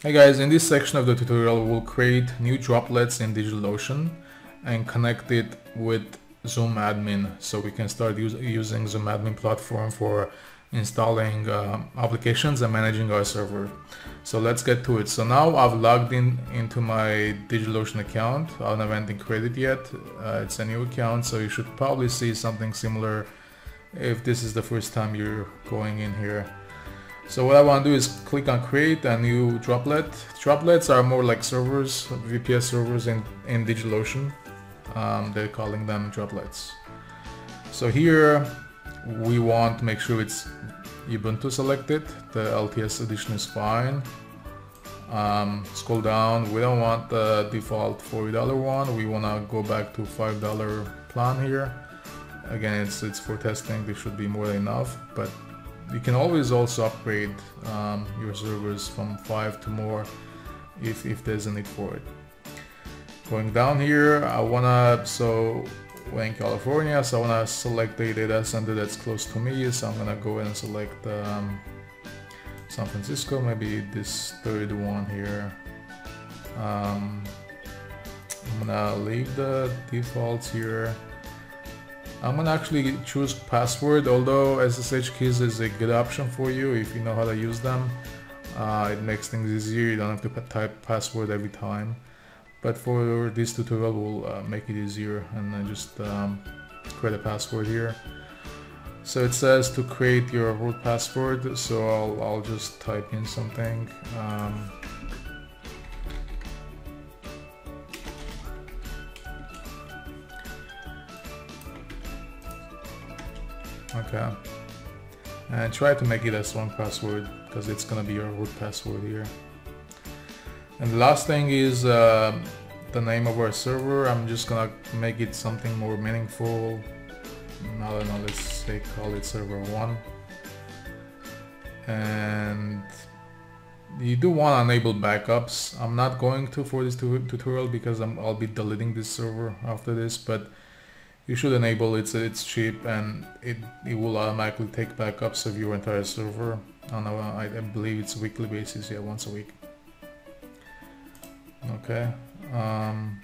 Hey guys, in this section of the tutorial we'll create new droplets in DigitalOcean and connect it with Zoom Admin so we can start use, using Zoom Admin platform for installing uh, applications and managing our server. So let's get to it. So now I've logged in into my DigitalOcean account. I don't haven't created yet. Uh, it's a new account so you should probably see something similar if this is the first time you're going in here. So what I want to do is click on create a new droplet. Droplets are more like servers, VPS servers in, in DigitalOcean. Um, they're calling them droplets. So here we want to make sure it's Ubuntu selected. The LTS edition is fine. Um, scroll down. We don't want the default $40 one. We want to go back to $5 plan here. Again, it's, it's for testing. This should be more than enough, but you can always also upgrade um, your servers from 5 to more if, if there's a need for it. Going down here, I wanna, so we're in California, so I wanna select a data center that's close to me, so I'm gonna go and select um, San Francisco, maybe this third one here. Um, I'm gonna leave the defaults here I'm gonna actually choose password, although SSH keys is a good option for you if you know how to use them. Uh, it makes things easier, you don't have to type password every time. But for this tutorial, we'll uh, make it easier and then just um, create a password here. So it says to create your root password, so I'll, I'll just type in something. Um, Okay. And try to make it as one password because it's gonna be your root password here. And the last thing is uh, the name of our server. I'm just gonna make it something more meaningful. I don't know, let's say call it server 1. And you do want to enable backups. I'm not going to for this tutorial because i will be deleting this server after this, but you should enable it it's cheap and it, it will automatically take backups of your entire server on I, I believe it's weekly basis, yeah, once a week. Okay. Um,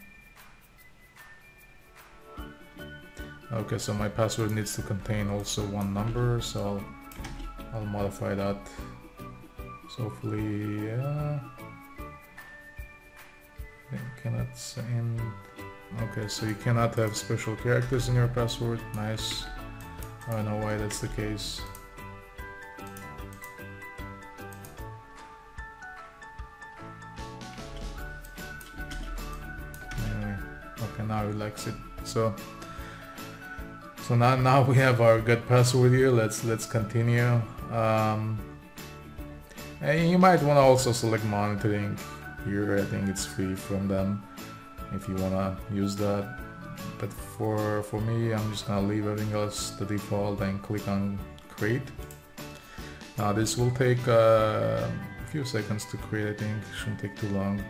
okay, so my password needs to contain also one number, so I'll, I'll modify that. So hopefully, yeah. cannot send Okay, so you cannot have special characters in your password. Nice. I don't know why that's the case. Okay, now relax it. So, so now now we have our good password here. Let's let's continue. Um, and you might want to also select monitoring here. I think it's free from them if you wanna use that. But for for me I'm just gonna leave everything else the default and click on create. Now this will take uh, a few seconds to create I think. Shouldn't take too long.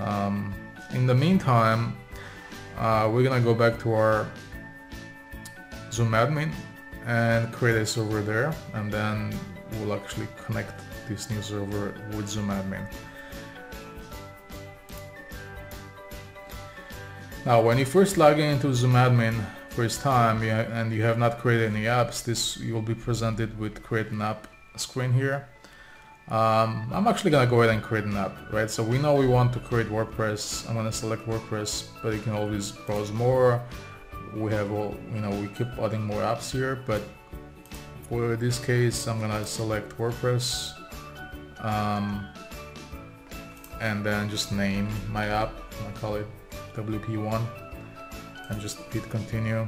Um, in the meantime uh, we're gonna go back to our Zoom admin and create a server there and then we'll actually connect this new server with Zoom admin Now when you first log into Zoom Admin first time and you have not created any apps, this you'll be presented with create an app screen here. Um, I'm actually gonna go ahead and create an app, right? So we know we want to create WordPress. I'm gonna select WordPress, but you can always browse more. We have all, you know, we keep adding more apps here, but for this case, I'm gonna select WordPress um, and then just name my app. I call it WP1 and just hit continue.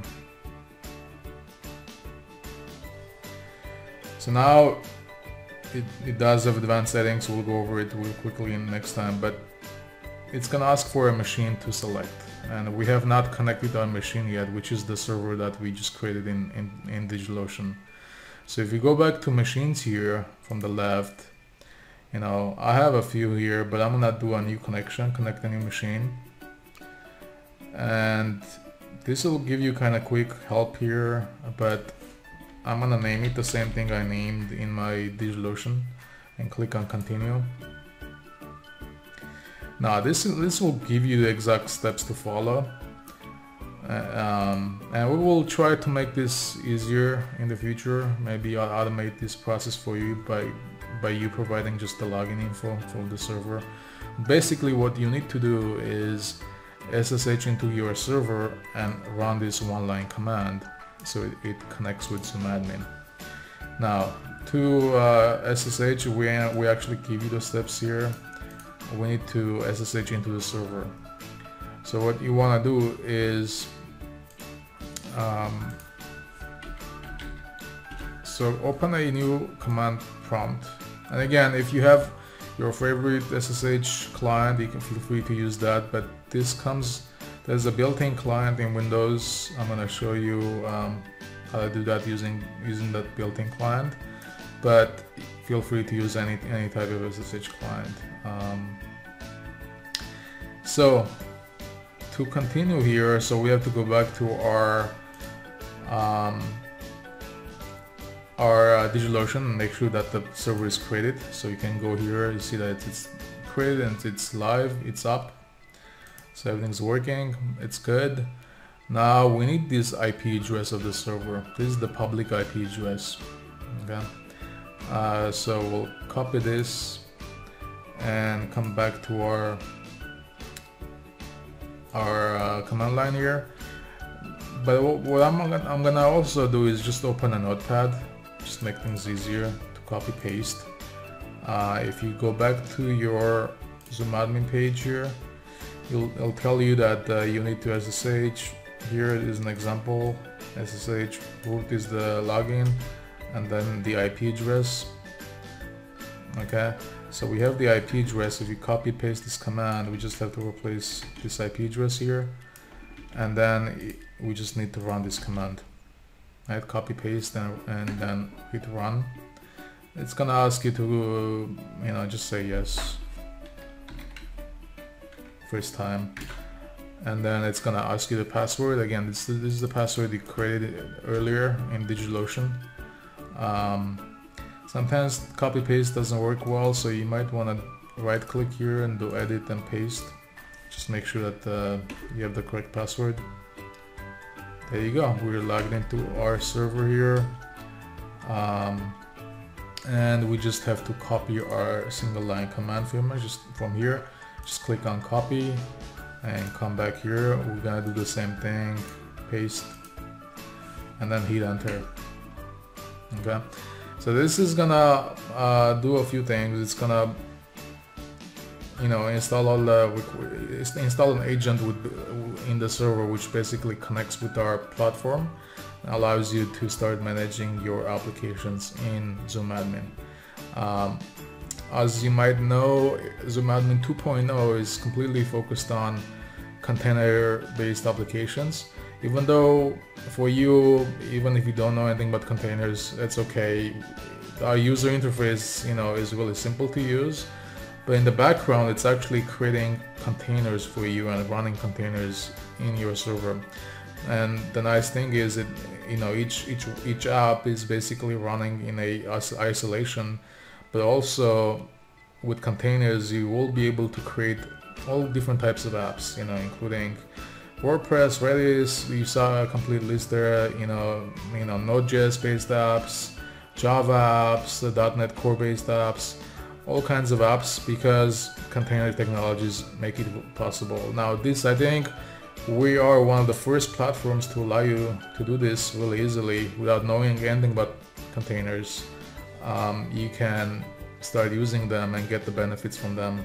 So now it, it does have advanced settings, we'll go over it real quickly in next time, but it's gonna ask for a machine to select and we have not connected our machine yet, which is the server that we just created in, in, in DigitalOcean. So if you go back to machines here from the left, you know, I have a few here, but I'm gonna do a new connection, connect a new machine and this will give you kind of quick help here but I'm gonna name it the same thing I named in my DigitalOcean and click on continue Now this this will give you the exact steps to follow. Uh, um, and we will try to make this easier in the future. Maybe I'll automate this process for you by by you providing just the login info for the server. Basically what you need to do is SSH into your server and run this one line command so it, it connects with ZoomAdmin. Now to uh, SSH we, we actually give you the steps here we need to SSH into the server. So what you want to do is um, so open a new command prompt and again if you have your favorite SSH client you can feel free to use that but this comes there's a built-in client in Windows. I'm gonna show you um, how to do that using using that built-in client but feel free to use any any type of SSH client. Um, so to continue here, so we have to go back to our um, our uh, DigitalOcean and make sure that the server is created. So you can go here, you see that it's created and it's live, it's up. So everything's working, it's good. Now we need this IP address of the server. This is the public IP address. Okay. Uh, so we'll copy this and come back to our our uh, command line here but what I'm I'm gonna also do is just open a notepad just make things easier to copy paste. Uh, if you go back to your Zoom admin page here it'll, tell you that uh, you need to SSH here is an example. SSH root is the login and then the IP address. Okay so we have the IP address. If you copy paste this command we just have to replace this IP address here. And then we just need to run this command right copy paste and, and then hit run. It's gonna ask you to you know just say yes. First time. And then it's gonna ask you the password. Again this, this is the password you created earlier in DigitalOcean. Um, Sometimes copy paste doesn't work well, so you might want to right click here and do edit and paste. Just make sure that uh, you have the correct password. There you go, we're logged into our server here. Um, and we just have to copy our single line command from just from here. Just click on copy and come back here. We're gonna do the same thing, paste, and then hit enter. Okay. So this is gonna uh, do a few things. It's gonna you know install all the install an agent with in the server which basically connects with our platform allows you to start managing your applications in ZoomAdmin. Um, as you might know, Zoom Admin 2.0 is completely focused on container-based applications. Even though for you even if you don't know anything about containers it's okay. Our user interface you know is really simple to use but in the background it's actually creating containers for you and running containers in your server. And the nice thing is that you know each each each app is basically running in a isolation. But also with containers you will be able to create all different types of apps you know including WordPress, Redis, you saw a complete list there, you know, you know, Node.js based apps, Java apps, .NET Core based apps, all kinds of apps because container technologies make it possible. Now this, I think, we are one of the first platforms to allow you to do this really easily without knowing anything about containers. Um, you can start using them and get the benefits from them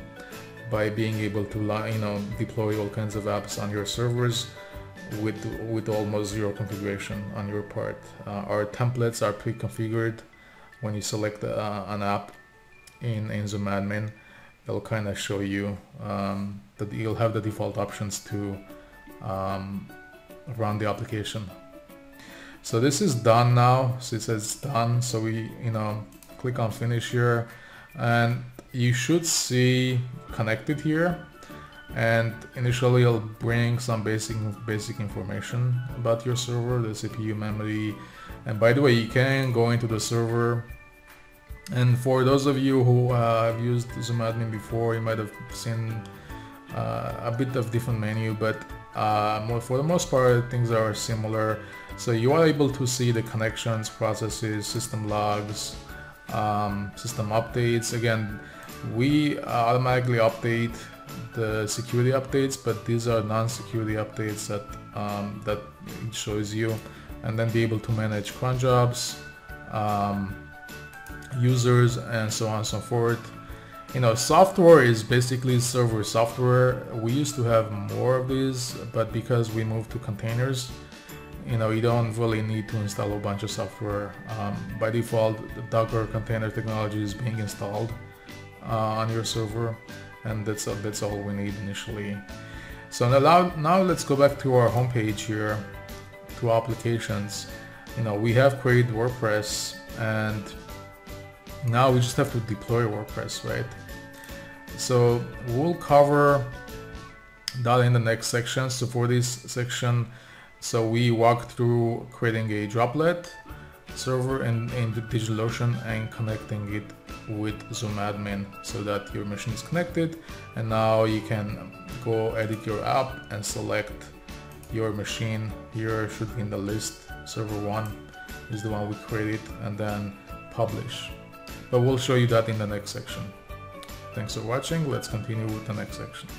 by being able to you know deploy all kinds of apps on your servers with with almost zero configuration on your part. Uh, our templates are pre-configured when you select uh, an app in, in ZoomAdmin. It'll kind of show you um, that you'll have the default options to um, run the application. So this is done now. So it says done. So we you know click on finish here and you should see connected here and initially it'll bring some basic basic information about your server the CPU memory and by the way you can go into the server and for those of you who uh, have used Zoom Admin before you might have seen uh, a bit of different menu, but uh, more, for the most part things are similar. So you are able to see the connections, processes, system logs, um, system updates. Again, we automatically update the security updates, but these are non-security updates that um, that shows you, and then be able to manage cron jobs, um, users, and so on and so forth. You know, software is basically server software. We used to have more of these, but because we moved to containers, you know, you don't really need to install a bunch of software. Um, by default, the Docker container technology is being installed uh, on your server and that's uh, that's all we need initially. So now, now let's go back to our homepage here, to applications. You know, we have created WordPress and now we just have to deploy WordPress, right? So we'll cover that in the next section. So for this section, so we walk through creating a droplet server in, in DigitalOcean and connecting it with Zoom admin so that your machine is connected and now you can go edit your app and select your machine here should be in the list server one is the one we created and then publish but we'll show you that in the next section. Thanks for watching. Let's continue with the next section